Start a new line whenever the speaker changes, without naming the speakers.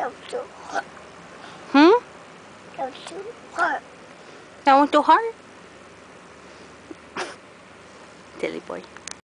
Hmm? Don't do hard.
Hmm?
Don't do hard.
Don't do hard? Silly boy.